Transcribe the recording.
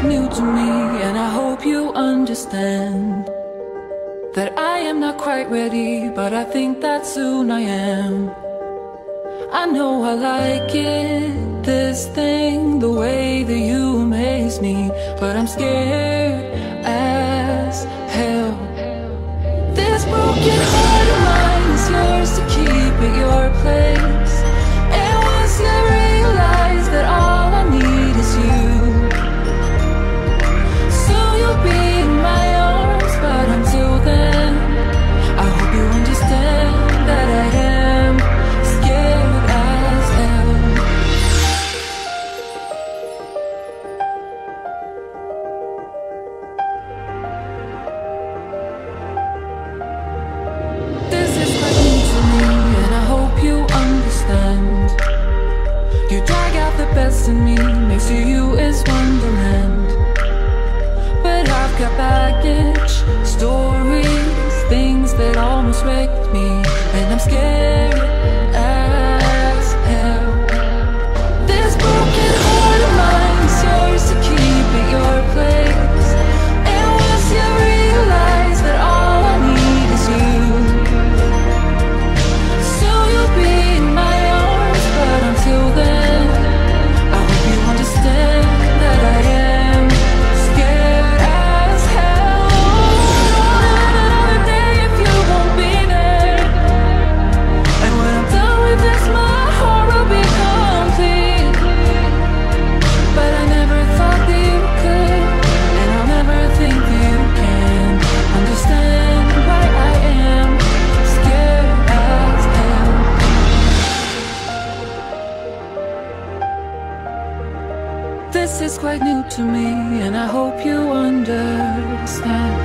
quite new to me and I hope you understand That I am not quite ready but I think that soon I am. I know I like it, this thing, the way that you amaze me But I'm scared as to me. Next to you is Wonderland. But I've got baggage, stories Things that almost wrecked me. And I'm scared This is quite new to me, and I hope you understand.